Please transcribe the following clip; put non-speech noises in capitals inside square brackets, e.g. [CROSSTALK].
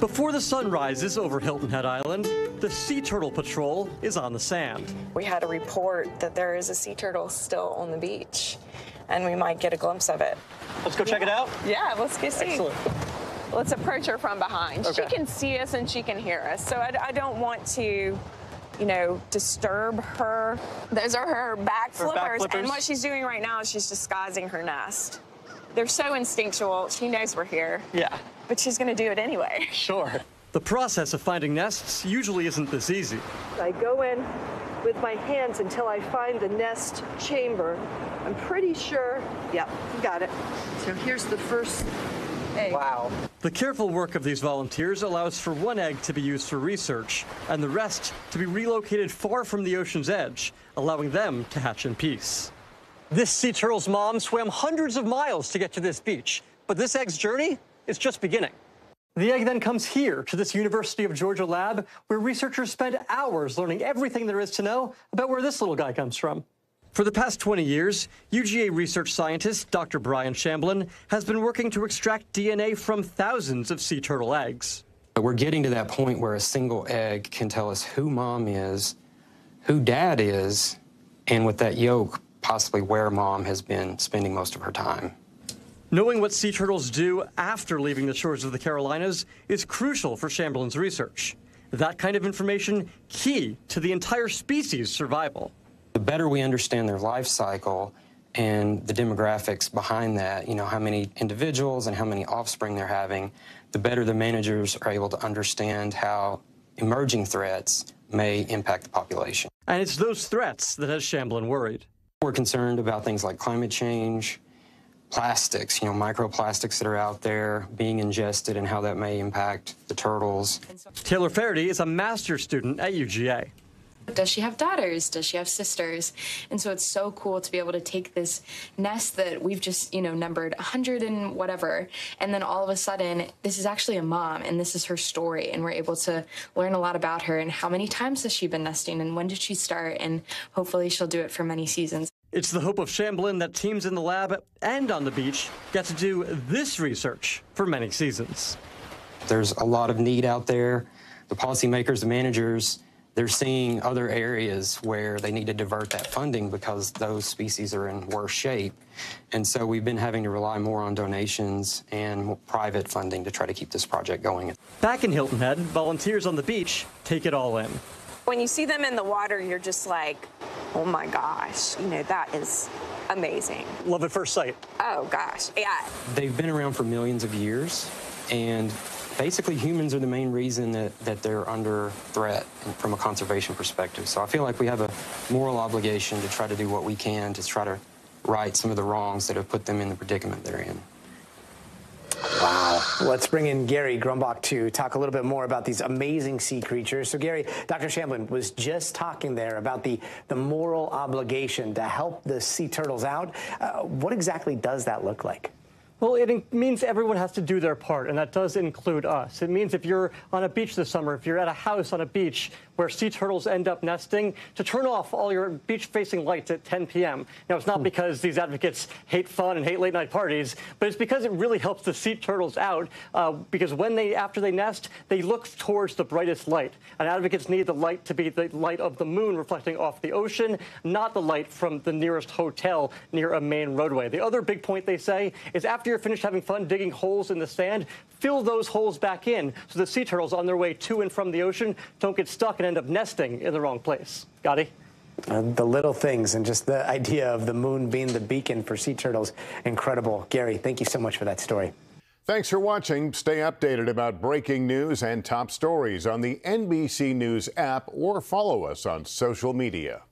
Before the sun rises over Hilton Head Island, the Sea Turtle Patrol is on the sand. We had a report that there is a sea turtle still on the beach, and we might get a glimpse of it. Let's go check it out. Yeah, let's go see. Excellent. Let's approach her from behind. Okay. She can see us and she can hear us. So I, I don't want to, you know, disturb her. Those are her back Her back flippers. flippers. And what she's doing right now is she's disguising her nest. They're so instinctual. She knows we're here, Yeah, but she's going to do it anyway. [LAUGHS] sure. The process of finding nests usually isn't this easy. I go in with my hands until I find the nest chamber. I'm pretty sure, yep, got it. So here's the first egg. Wow. The careful work of these volunteers allows for one egg to be used for research and the rest to be relocated far from the ocean's edge, allowing them to hatch in peace. This sea turtle's mom swam hundreds of miles to get to this beach, but this egg's journey is just beginning. The egg then comes here to this University of Georgia lab where researchers spend hours learning everything there is to know about where this little guy comes from. For the past 20 years, UGA research scientist Dr. Brian Shamblin has been working to extract DNA from thousands of sea turtle eggs. We're getting to that point where a single egg can tell us who mom is, who dad is, and with that yolk, possibly where mom has been spending most of her time. Knowing what sea turtles do after leaving the shores of the Carolinas is crucial for Shamblin's research. That kind of information key to the entire species' survival. The better we understand their life cycle and the demographics behind that, you know, how many individuals and how many offspring they're having, the better the managers are able to understand how emerging threats may impact the population. And it's those threats that has Shamblin worried. We're concerned about things like climate change, plastics, you know, microplastics that are out there being ingested and how that may impact the turtles. Taylor Faraday is a master's student at UGA. Does she have daughters? Does she have sisters? And so it's so cool to be able to take this nest that we've just, you know, numbered 100 and whatever, and then all of a sudden, this is actually a mom and this is her story. And we're able to learn a lot about her and how many times has she been nesting and when did she start? And hopefully she'll do it for many seasons. It's the hope of Shamblin that teams in the lab and on the beach get to do this research for many seasons. There's a lot of need out there. The policymakers, the managers, they're seeing other areas where they need to divert that funding because those species are in worse shape. And so we've been having to rely more on donations and private funding to try to keep this project going. Back in Hilton Head, volunteers on the beach take it all in. When you see them in the water, you're just like, oh my gosh, you know, that is amazing. Love at first sight. Oh gosh, yeah. They've been around for millions of years, and basically humans are the main reason that, that they're under threat from a conservation perspective. So I feel like we have a moral obligation to try to do what we can to try to right some of the wrongs that have put them in the predicament they're in. Wow. Let's bring in Gary Grumbach to talk a little bit more about these amazing sea creatures. So, Gary, Dr. Shamblin was just talking there about the, the moral obligation to help the sea turtles out. Uh, what exactly does that look like? Well, it means everyone has to do their part, and that does include us. It means if you're on a beach this summer, if you're at a house on a beach where sea turtles end up nesting, to turn off all your beach-facing lights at 10 p.m. Now, it's not because these advocates hate fun and hate late-night parties, but it's because it really helps the sea turtles out. Uh, because when they, after they nest, they look towards the brightest light, and advocates need the light to be the light of the moon reflecting off the ocean, not the light from the nearest hotel near a main roadway. The other big point they say is after you're finished having fun digging holes in the sand, fill those holes back in so the sea turtles on their way to and from the ocean don't get stuck and end up nesting in the wrong place. Gadi? Uh, the little things and just the idea of the moon being the beacon for sea turtles. Incredible. Gary, thank you so much for that story. Thanks for watching. Stay updated about breaking news and top stories on the NBC News app or follow us on social media.